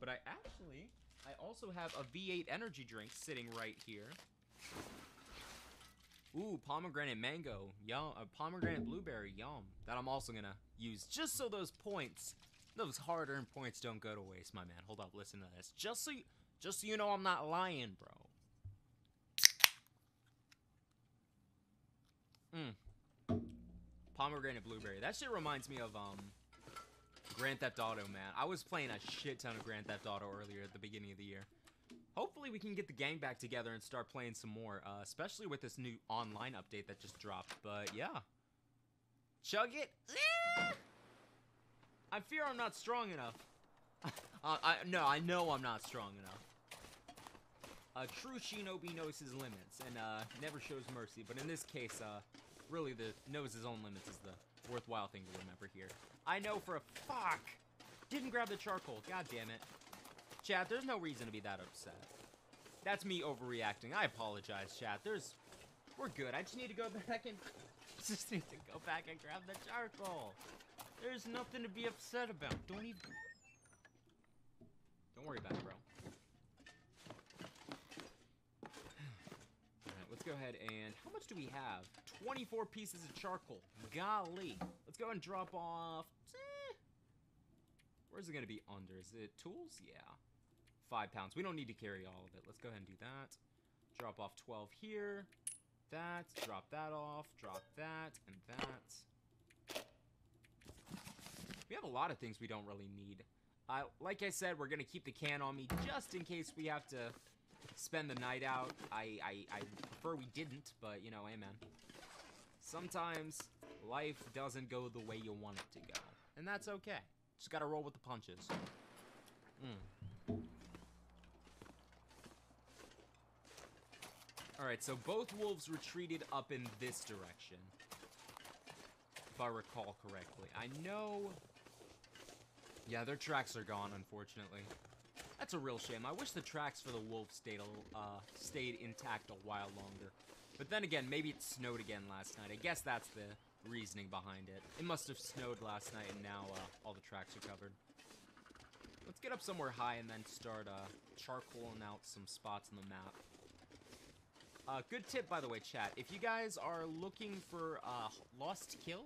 But I actually, I also have a V8 energy drink sitting right here. Ooh, pomegranate mango, yum. A pomegranate blueberry, yum. That I'm also gonna use just so those points, those hard-earned points don't go to waste, my man. Hold up, listen to this. Just so you, just so you know I'm not lying, bro. Mmm. Pomegranate blueberry. That shit reminds me of, um, Grand Theft Auto, man. I was playing a shit ton of Grand Theft Auto earlier at the beginning of the year. Hopefully we can get the gang back together and start playing some more, uh, especially with this new online update that just dropped. But yeah. Chug it? Eh! I fear I'm not strong enough. uh, I, no, I know I'm not strong enough. A true shinobi knows his limits and uh, never shows mercy, but in this case, uh, really the knows his own limits is the worthwhile thing to remember here. I know for a fuck! Didn't grab the charcoal, god damn it. Chat, there's no reason to be that upset. That's me overreacting. I apologize, chat. There's... We're good. I just need to go back and... just need to go back and grab the charcoal. There's nothing to be upset about. Don't even... Don't worry about it, bro. Alright, let's go ahead and... How much do we have? 24 pieces of charcoal. Golly. Let's go and drop off... Eh. Where's it going to be under? Is it tools? Yeah. Five pounds. We don't need to carry all of it. Let's go ahead and do that. Drop off 12 here. That. Drop that off. Drop that. And that. We have a lot of things we don't really need. Uh, like I said, we're going to keep the can on me just in case we have to spend the night out. I, I, I prefer we didn't, but, you know, amen. Sometimes life doesn't go the way you want it to go. And that's okay. Just gotta roll with the punches. Mm. Alright, so both wolves retreated up in this direction. If I recall correctly. I know... Yeah, their tracks are gone, unfortunately. That's a real shame. I wish the tracks for the wolves stayed, uh, stayed intact a while longer. But then again, maybe it snowed again last night. I guess that's the reasoning behind it. It must have snowed last night and now uh, all the tracks are covered. Let's get up somewhere high and then start uh, charcoaling out some spots on the map. Uh, good tip, by the way, chat. If you guys are looking for uh, lost kill,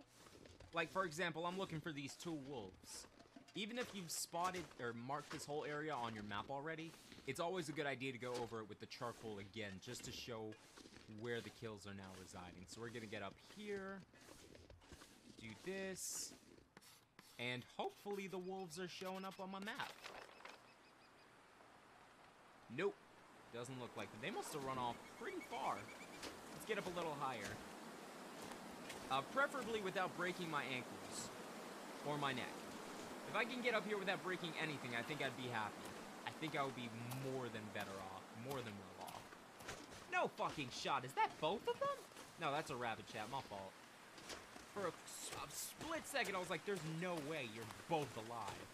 like, for example, I'm looking for these two wolves. Even if you've spotted or marked this whole area on your map already, it's always a good idea to go over it with the charcoal again, just to show where the kills are now residing. So we're gonna get up here, do this, and hopefully the wolves are showing up on my map. Nope, doesn't look like it. They must have run off pretty far. Let's get up a little higher. Uh, preferably without breaking my ankles or my neck. If I can get up here without breaking anything, I think I'd be happy. I think I would be more than better off. More than well. No fucking shot. Is that both of them? No, that's a rabbit chat. My fault. For a, a split second, I was like, there's no way you're both alive.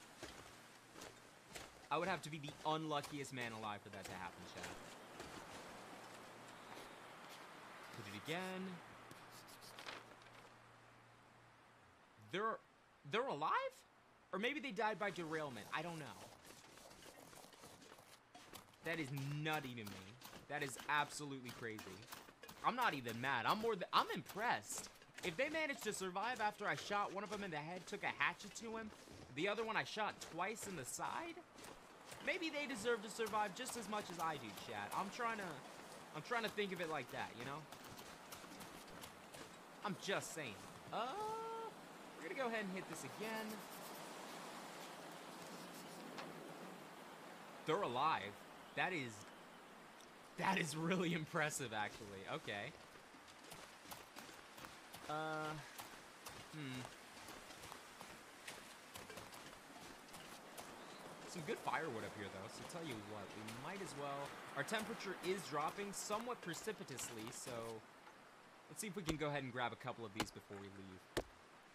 I would have to be the unluckiest man alive for that to happen, chat. Put it again. They're... They're alive? Or maybe they died by derailment. I don't know. That is nutty to me. That is absolutely crazy. I'm not even mad. I'm more than... I'm impressed. If they managed to survive after I shot one of them in the head, took a hatchet to him, the other one I shot twice in the side, maybe they deserve to survive just as much as I do, Chad. I'm trying to... I'm trying to think of it like that, you know? I'm just saying. Uh... We're gonna go ahead and hit this again. They're alive. That is... That is really impressive, actually. Okay. Uh... Hmm. Some good firewood up here, though, so tell you what, we might as well... Our temperature is dropping somewhat precipitously, so... Let's see if we can go ahead and grab a couple of these before we leave.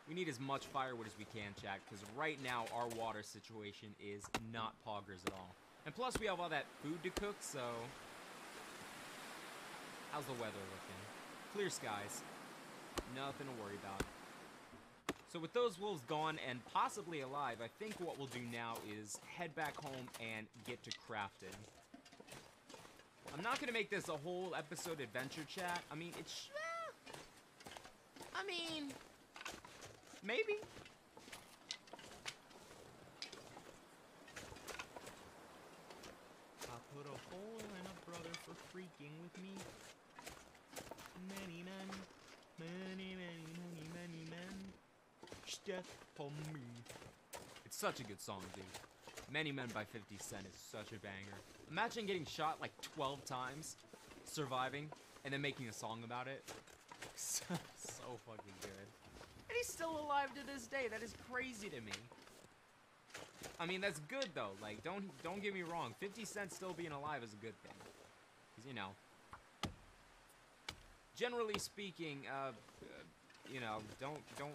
We need as much firewood as we can, Jack, because right now our water situation is not poggers at all. And plus we have all that food to cook, so... How's the weather looking? Clear skies. Nothing to worry about. So with those wolves gone and possibly alive, I think what we'll do now is head back home and get to crafting. I'm not gonna make this a whole episode adventure chat. I mean, it's... I mean... Maybe. I put a hole in a brother for freaking with me. Many men, many, many, many, many men step on me. It's such a good song, dude. Many Men by 50 Cent is such a banger. Imagine getting shot like 12 times, surviving, and then making a song about it. so, so fucking good. And he's still alive to this day. That is crazy to me. I mean, that's good though. Like, don't don't get me wrong. 50 Cent still being alive is a good thing. Cause you know, generally speaking, uh, uh, you know, don't don't.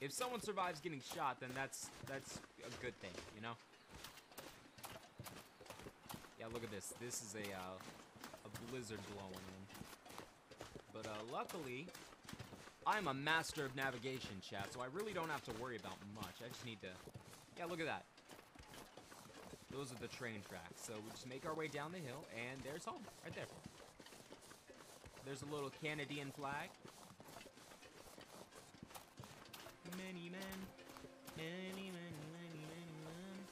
If someone survives getting shot, then that's that's a good thing, you know. Yeah, look at this. This is a uh, a blizzard blowing in. But uh, luckily, I'm a master of navigation, chat, so I really don't have to worry about much. I just need to... Yeah, look at that. Those are the train tracks. So we just make our way down the hill, and there's home, right there. There's a little Canadian flag. Many men, many, many, many, many men.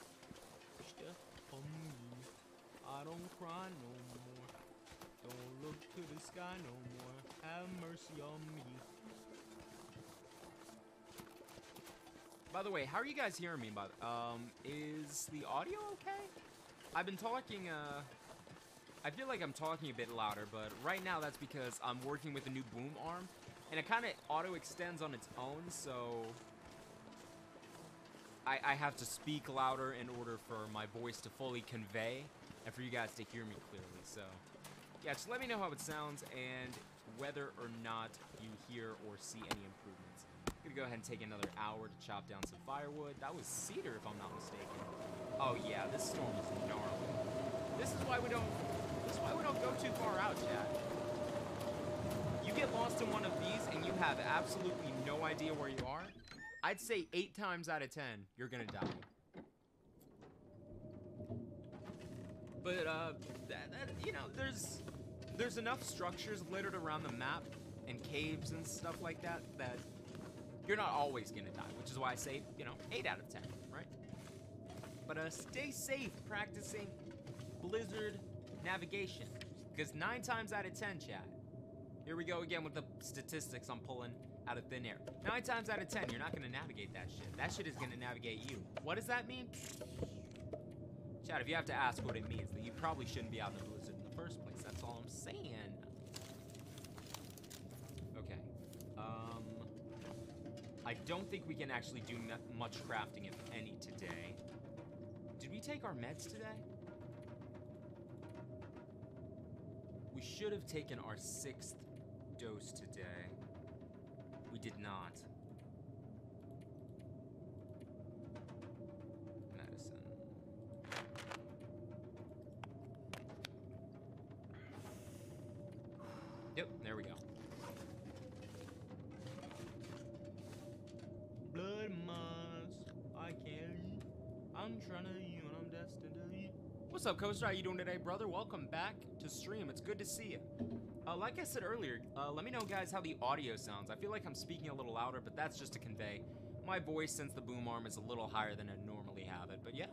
I don't cry no more. Don't look to the sky no more. Have mercy on me. By the way, how are you guys hearing me? By the, um, is the audio okay? I've been talking. Uh, I feel like I'm talking a bit louder, but right now that's because I'm working with a new boom arm, and it kind of auto extends on its own. So I, I have to speak louder in order for my voice to fully convey and for you guys to hear me clearly. So yeah, just let me know how it sounds and whether or not you hear or see any improvements. I'm gonna go ahead and take another hour to chop down some firewood. That was cedar, if I'm not mistaken. Oh yeah, this storm is gnarly. This is why we don't. This is why we don't go too far out, Chad. You get lost in one of these and you have absolutely no idea where you are. I'd say eight times out of ten, you're gonna die. But uh, that, that, you know, there's there's enough structures littered around the map and caves and stuff like that that you're not always gonna die, which is why I say, you know, 8 out of 10, right? But uh, stay safe practicing Blizzard navigation, because 9 times out of 10, chat, here we go again with the statistics I'm pulling out of thin air. 9 times out of 10, you're not gonna navigate that shit. That shit is gonna navigate you. What does that mean? Chat, if you have to ask what it means, then you probably shouldn't be out in the blizzard in the first place. That's all I'm saying. Okay. Um, I don't think we can actually do much crafting, if any, today. Did we take our meds today? Should have taken our sixth dose today. We did not. What's up, Coaster? How you doing today, brother? Welcome back to stream. It's good to see you. Uh, like I said earlier, uh, let me know, guys, how the audio sounds. I feel like I'm speaking a little louder, but that's just to convey my voice since the boom arm is a little higher than I normally have it. But yeah.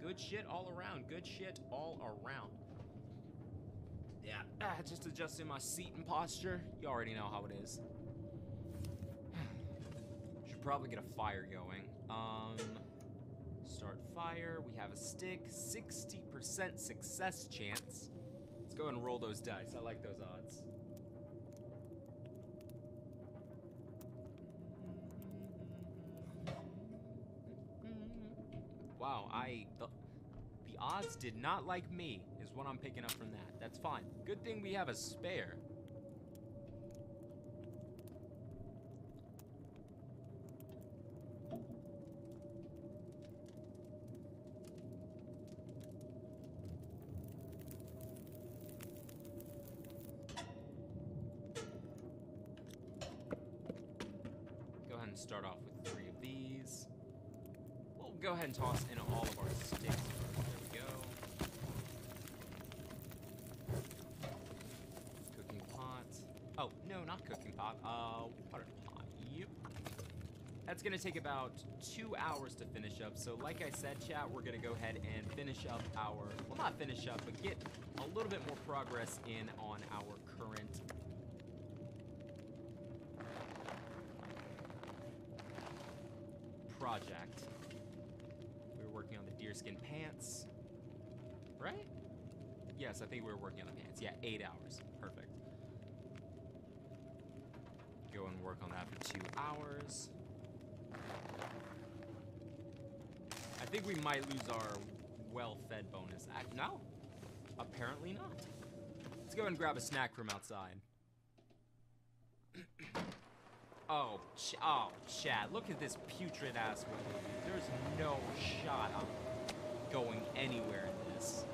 Good shit all around. Good shit all around. Yeah, ah, just adjusting my seat and posture. You already know how it is. Should probably get a fire going. Um, start fire. We have a stick. 60% success chance. Let's go and roll those dice. I like those odds. Wow, I... The, the odds did not like me, is what I'm picking up from that. That's fine. Good thing we have a spare. And start off with three of these. We'll go ahead and toss in all of our sticks first. There we go. Cooking pot. Oh, no, not cooking pot. Uh, water pot. Yep. That's gonna take about two hours to finish up. So like I said, chat, we're gonna go ahead and finish up our, well not finish up, but get a little bit more progress in project. We were working on the deerskin pants, right? Yes, I think we were working on the pants. Yeah, eight hours. Perfect. Go and work on that for two hours. I think we might lose our well-fed bonus. No, apparently not. Let's go and grab a snack from outside. oh, ch oh, Chad, look at this putrid ass movie. There's no shot I'm going anywhere in this.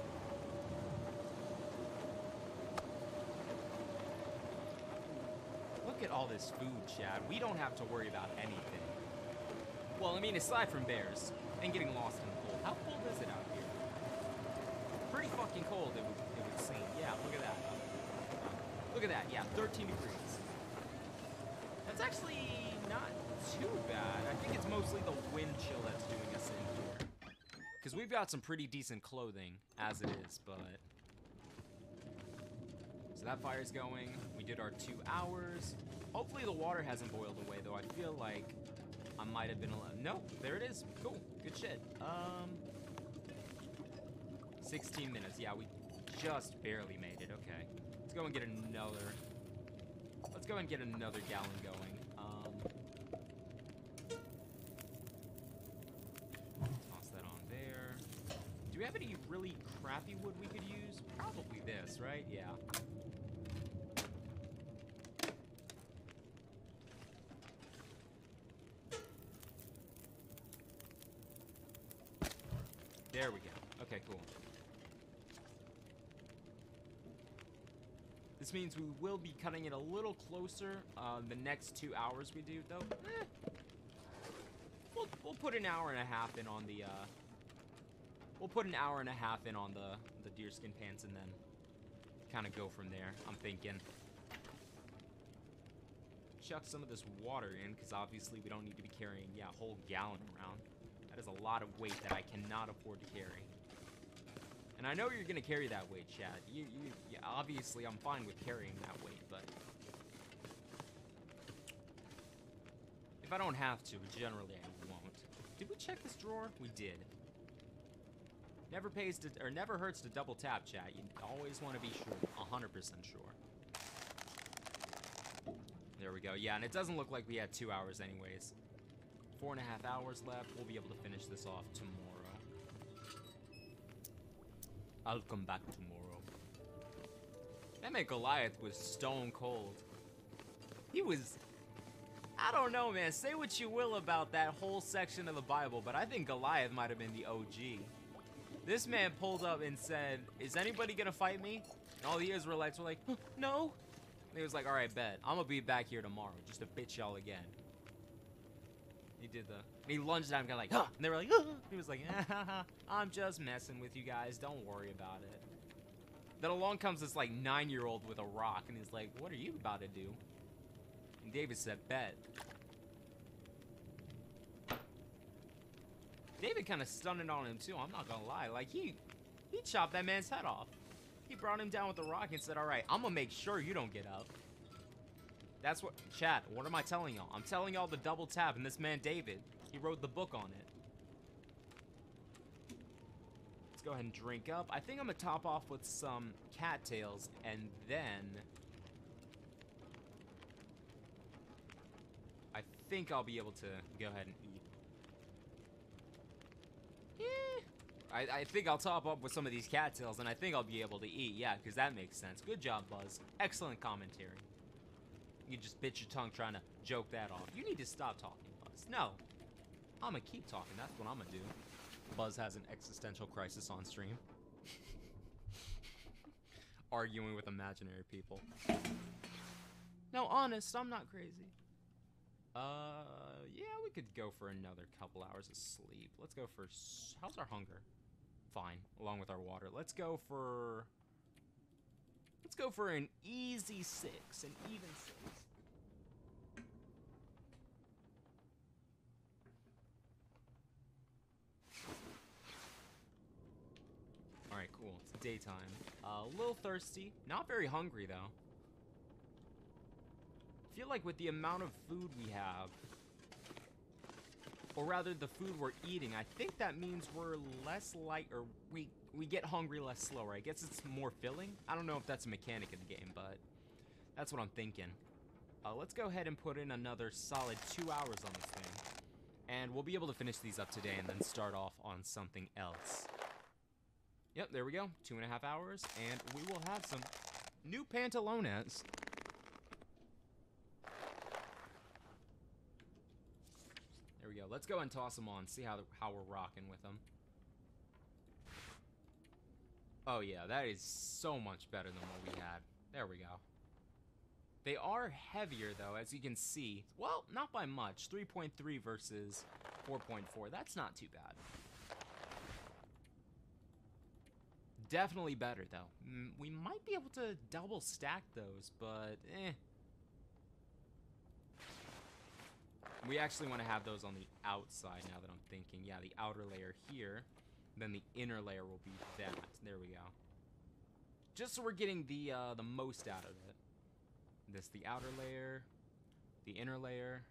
Look at all this food, Chad. We don't have to worry about anything. Well, I mean, aside from bears and getting lost in the cold. How cold is it out here? Pretty fucking cold, it would, it would seem. Yeah, look at that. Look at that. Yeah, 13 degrees. That's actually not too bad. I think it's mostly the wind chill that's doing us in here. Because we've got some pretty decent clothing as it is, but... So that fire's going. We did our two hours. Hopefully the water hasn't boiled away, though. I feel like I might have been allowed. No, there it is. Cool. Good shit. Um, 16 minutes. Yeah, we just barely made it. Okay. Let's go and get another. Go and get another gallon going. Um, toss that on there. Do we have any really crappy wood we could use? Probably this, right? Yeah. There we go. Okay, cool. This means we will be cutting it a little closer uh, the next two hours we do, though. Eh. We'll, we'll put an hour and a half in on the, uh... We'll put an hour and a half in on the, the deerskin pants and then kind of go from there, I'm thinking. Chuck some of this water in, because obviously we don't need to be carrying, yeah, a whole gallon around. That is a lot of weight that I cannot afford to carry. And I know you're gonna carry that weight, Chad. You, you, yeah, obviously, I'm fine with carrying that weight, but if I don't have to, generally I won't. Did we check this drawer? We did. Never pays to, or never hurts to double tap, chat. You always want to be sure, 100% sure. There we go. Yeah, and it doesn't look like we had two hours anyways. Four and a half hours left. We'll be able to finish this off tomorrow. I'll come back tomorrow. That man Goliath was stone cold. He was... I don't know, man. Say what you will about that whole section of the Bible, but I think Goliath might have been the OG. This man pulled up and said, is anybody gonna fight me? And all the Israelites were like, no. And he was like, alright, bet. I'm gonna be back here tomorrow just to bitch y'all again. He did the. He lunged at him, kind of like, huh! And they were like, huh! He was like, ah, I'm just messing with you guys. Don't worry about it. Then along comes this like nine-year-old with a rock, and he's like, what are you about to do? And David said, bet. David kind of stunned on him too. I'm not gonna lie. Like he, he chopped that man's head off. He brought him down with a rock and said, "All right, I'm gonna make sure you don't get up." That's what, chat, what am I telling y'all? I'm telling y'all the double tap, and this man, David, he wrote the book on it. Let's go ahead and drink up. I think I'm gonna top off with some cattails, and then... I think I'll be able to go ahead and eat. Eh. I, I think I'll top up with some of these cattails, and I think I'll be able to eat. Yeah, because that makes sense. Good job, Buzz. Excellent commentary. You just bit your tongue trying to joke that off. You need to stop talking, Buzz. No. I'm gonna keep talking. That's what I'm gonna do. Buzz has an existential crisis on stream. Arguing with imaginary people. No, honest, I'm not crazy. Uh, yeah, we could go for another couple hours of sleep. Let's go for... How's our hunger? Fine, along with our water. Let's go for... Let's go for an easy six, an even six. Alright, cool. It's daytime. Uh, a little thirsty. Not very hungry, though. feel like with the amount of food we have, or rather the food we're eating, I think that means we're less light, or we we get hungry less slower. I guess it's more filling. I don't know if that's a mechanic in the game, but that's what I'm thinking. Uh, let's go ahead and put in another solid two hours on this thing. And we'll be able to finish these up today and then start off on something else. Yep, there we go. Two and a half hours, and we will have some new pantalones. There we go. Let's go and toss them on, see how, how we're rocking with them. Oh yeah, that is so much better than what we had. There we go. They are heavier though, as you can see. Well, not by much. 3.3 versus 4.4. That's not too bad. Definitely better though. Mm, We might be able to double stack those, but eh. We actually want to have those on the outside now that I'm thinking. Yeah, the outer layer here. Then the inner layer will be that. There we go. Just so we're getting the uh, the most out of it. This the outer layer, the inner layer.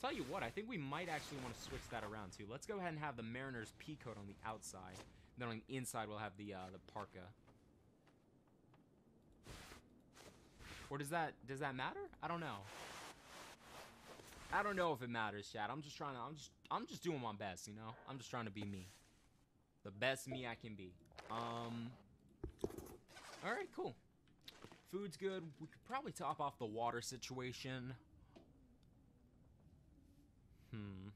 Tell you what, I think we might actually want to switch that around too. Let's go ahead and have the Mariner's pea coat on the outside. Then on the inside we'll have the uh, the parka. Or does that does that matter? I don't know. I don't know if it matters, Chad. I'm just trying to I'm just I'm just doing my best, you know? I'm just trying to be me. The best me I can be. Um Alright, cool. Food's good. We could probably top off the water situation. Hmm.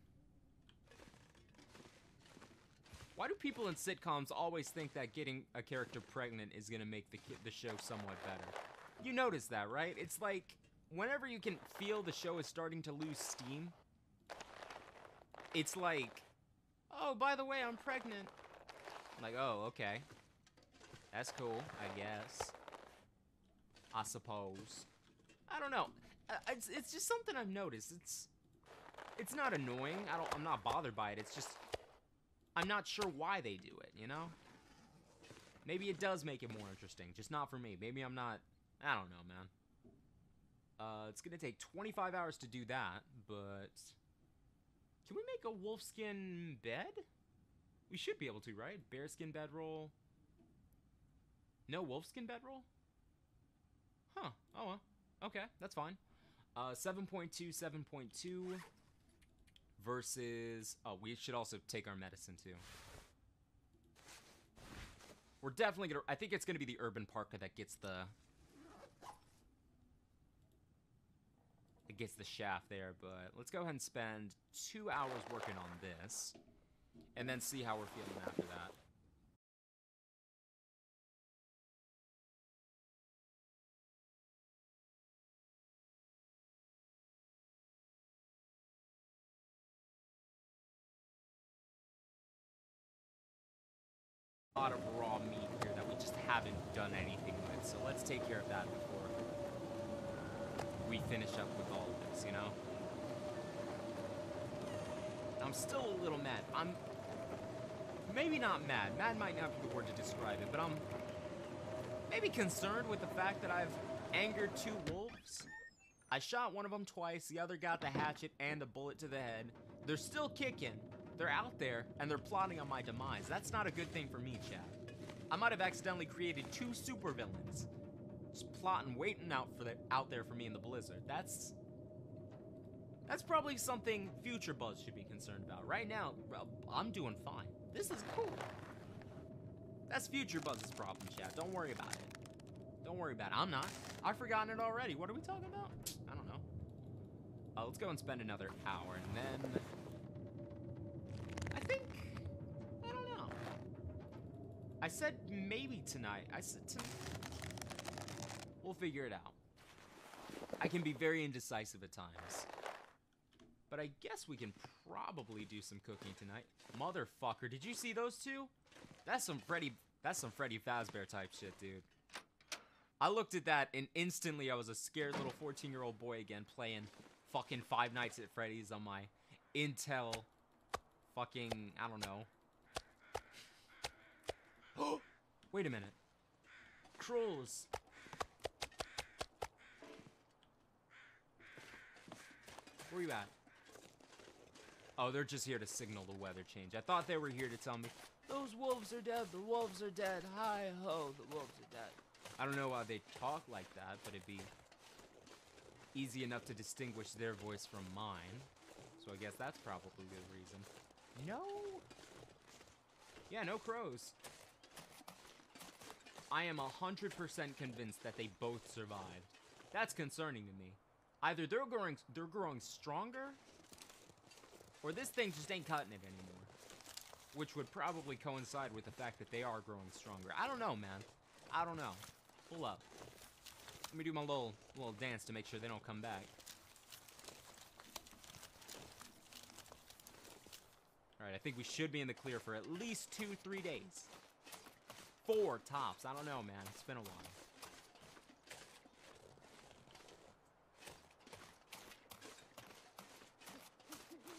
Why do people in sitcoms always think that getting a character pregnant is gonna make the the show somewhat better? You notice that, right? It's like whenever you can feel the show is starting to lose steam, it's like, oh, by the way, I'm pregnant. Like, oh, okay. That's cool, I guess. I suppose. I don't know. Uh, It's, it's just something I've noticed. It's it's not annoying. I don't I'm not bothered by it. It's just I'm not sure why they do it, you know? Maybe it does make it more interesting, just not for me. Maybe I'm not I don't know, man. Uh, it's gonna take 25 hours to do that, but can we make a wolfskin bed? We should be able to, right? Bearskin bedroll. No wolfskin bedroll? Huh. Oh well. Okay, that's fine. Uh, 7.2, 7.2 versus. Oh, we should also take our medicine too. We're definitely gonna. I think it's gonna be the urban parka that gets the. It gets the shaft there, but let's go ahead and spend two hours working on this, and then see how we're feeling after that. Of raw meat here that we just haven't done anything with, so let's take care of that before we finish up with all of this, you know? I'm still a little mad. I'm maybe not mad. Mad might not be the word to describe it, but I'm maybe concerned with the fact that I've angered two wolves. I shot one of them twice, the other got the hatchet and the bullet to the head. They're still kicking. They're out there and they're plotting on my demise. That's not a good thing for me, Chad. I might have accidentally created two supervillains. Just plotting, waiting out for the out there for me in the blizzard. That's that's probably something future Buzz should be concerned about. Right now, I'm doing fine. This is cool. That's future Buzz's problem, Chad. Don't worry about it. Don't worry about it. I'm not. I've forgotten it already. What are we talking about? I don't know. Uh, let's go and spend another hour, and then I think I don't know. I said maybe tonight. I said to. We'll figure it out. I can be very indecisive at times. But I guess we can probably do some cooking tonight. Motherfucker, did you see those two? That's some Freddy, that's some Freddy Fazbear type shit, dude. I looked at that and instantly I was a scared little 14 year old boy again playing fucking Five Nights at Freddy's on my Intel fucking, I don't know. Wait a minute. Crows. Where you at? Oh, they're just here to signal the weather change. I thought they were here to tell me, those wolves are dead, the wolves are dead, hi ho, the wolves are dead. I don't know why they talk like that, but it'd be easy enough to distinguish their voice from mine. So I guess that's probably the reason. No. Yeah, no crows. I am 100% convinced that they both survived. That's concerning to me. Either they're growing they're growing stronger or this thing just ain't cutting it anymore. Which would probably coincide with the fact that they are growing stronger. I don't know, man. I don't know. Pull up. Let me do my little little dance to make sure they don't come back. Alright, I think we should be in the clear for at least two, three days. Four tops. I don't know, man. It's been a while.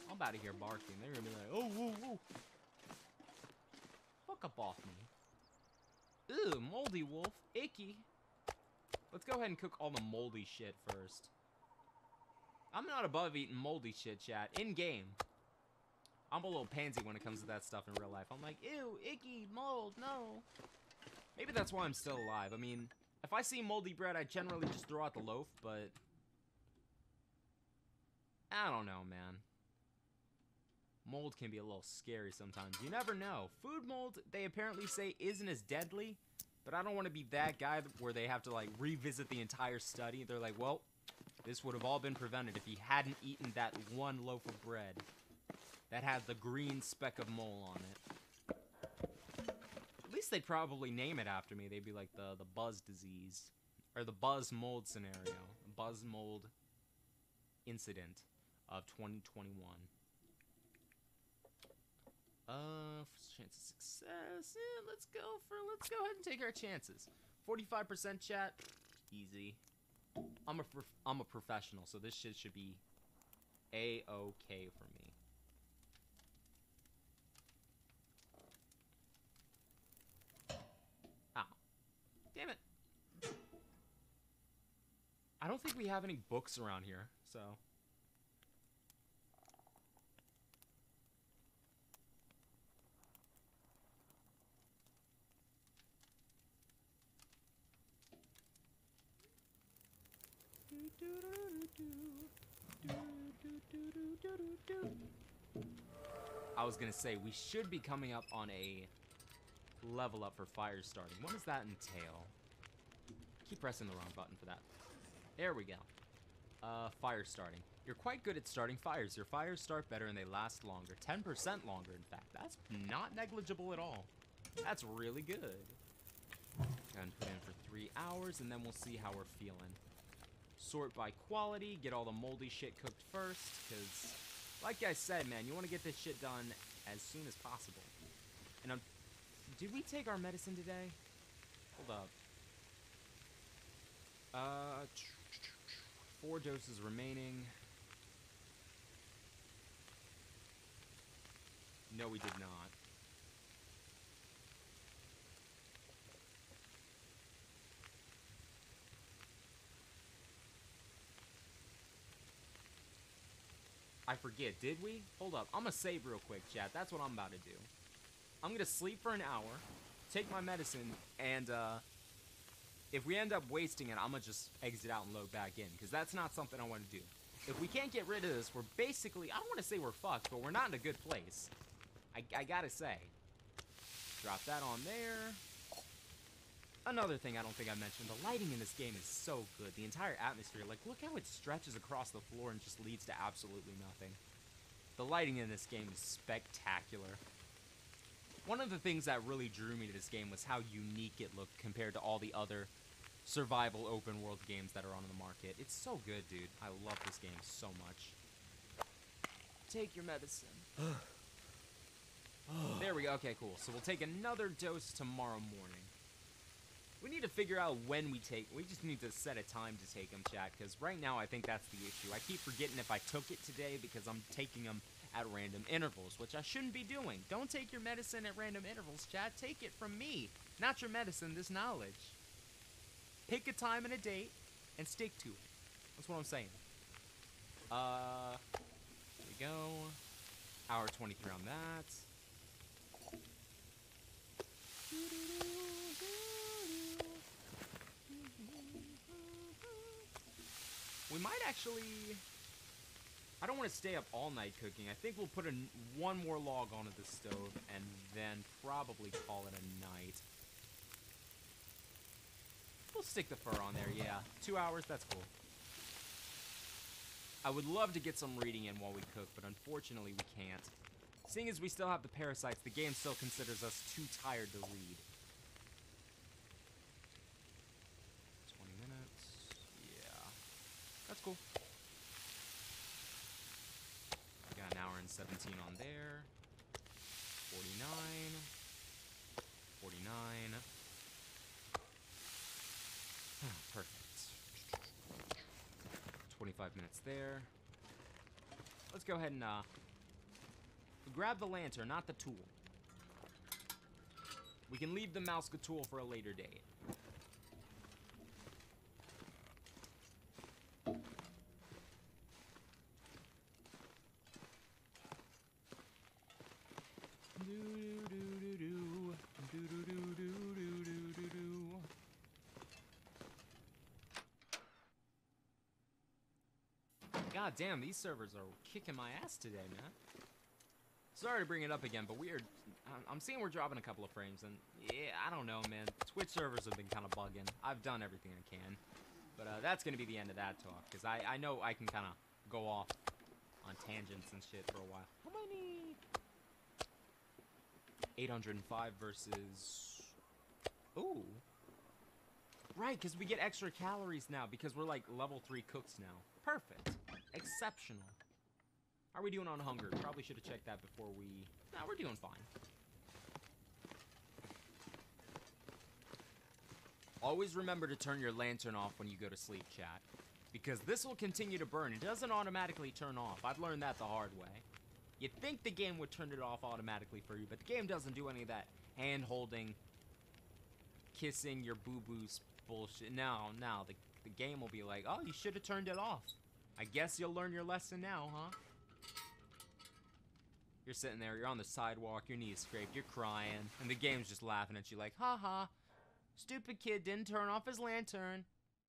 I'm about to hear barking. They're gonna be like, oh, whoa, whoa. Fuck up off me. Ew, moldy wolf. Icky. Let's go ahead and cook all the moldy shit first. I'm not above eating moldy shit, chat. In game. I'm a little pansy when it comes to that stuff in real life. I'm like, ew, icky, mold, no. Maybe that's why I'm still alive. I mean, if I see moldy bread, I generally just throw out the loaf, but... I don't know, man. Mold can be a little scary sometimes. You never know. Food mold, they apparently say, isn't as deadly, but I don't want to be that guy where they have to, like, revisit the entire study. They're like, well, this would have all been prevented if he hadn't eaten that one loaf of bread that had the green speck of mole on it. At least they'd probably name it after me. They'd be like the, the buzz disease. Or the buzz mold scenario. Buzz mold incident of 2021. Uh, chance of success. Yeah, let's go for, let's go ahead and take our chances. 45% chat, easy. I'm a, I'm a professional, so this shit should be a-okay for me. Damn it. I don't think we have any books around here, so... I was gonna say, we should be coming up on a level up for fire starting. What does that entail? Keep pressing the wrong button for that. There we go. Uh, fire starting. You're quite good at starting fires. Your fires start better and they last longer. 10% longer, in fact. That's not negligible at all. That's really good. And put in for three hours, and then we'll see how we're feeling. Sort by quality, get all the moldy shit cooked first, because, like I said, man, you want to get this shit done as soon as possible. And I'm did we take our medicine today? Hold up. Uh, four doses remaining. No, we did not. I forget, did we? Hold up, I'm gonna save real quick, chat. That's what I'm about to do. I'm gonna sleep for an hour, take my medicine, and uh, if we end up wasting it, I'm gonna just exit out and load back in, because that's not something I want to do. If we can't get rid of this, we're basically, I don't want to say we're fucked, but we're not in a good place. I, I gotta say. Drop that on there. Another thing I don't think I mentioned, the lighting in this game is so good. The entire atmosphere, like, look how it stretches across the floor and just leads to absolutely nothing. The lighting in this game is spectacular. One of the things that really drew me to this game was how unique it looked compared to all the other survival open world games that are on the market. It's so good, dude. I love this game so much. Take your medicine. there we go. Okay, cool. So we'll take another dose tomorrow morning. We need to figure out when we take. We just need to set a time to take them, chat. Because right now, I think that's the issue. I keep forgetting if I took it today because I'm taking them at random intervals, which I shouldn't be doing. Don't take your medicine at random intervals, chat. Take it from me, not your medicine. This knowledge. Pick a time and a date, and stick to it. That's what I'm saying. Uh, there we go. Hour 23 on that. We might actually... I don't want to stay up all night cooking. I think we'll put a, one more log onto the stove and then probably call it a night. We'll stick the fur on there, yeah. Two hours, that's cool. I would love to get some reading in while we cook, but unfortunately we can't. Seeing as we still have the parasites, the game still considers us too tired to read. 20 minutes. Yeah. That's cool. We got an hour and 17 on there. 49. 49. Perfect. 25 minutes there. Let's go ahead and uh, grab the lantern, not the tool. We can leave the mouse tool for a later date. God damn, these servers are kicking my ass today, man. Sorry to bring it up again, but we're... I'm seeing we're dropping a couple of frames, and yeah, I don't know, man. Twitch servers have been kind of bugging. I've done everything I can. But uh, that's going to be the end of that talk, because I, I know I can kind of go off on tangents and shit for a while. How many? 805 versus... Ooh. Right, because we get extra calories now, because we're like level 3 cooks now. Perfect. Exceptional. How are we doing on hunger? Probably should have checked that before we... Nah, we're doing fine. Always remember to turn your lantern off when you go to sleep, chat. Because this will continue to burn. It doesn't automatically turn off. I've learned that the hard way. You'd think the game would turn it off automatically for you, but the game doesn't do any of that hand-holding, kissing your boo-boos bullshit. Now, now, the, the game will be like, oh, you should have turned it off. I guess you'll learn your lesson now, huh? You're sitting there, you're on the sidewalk, your knees scraped, you're crying, and the game's just laughing at you like, ha ha, stupid kid didn't turn off his lantern.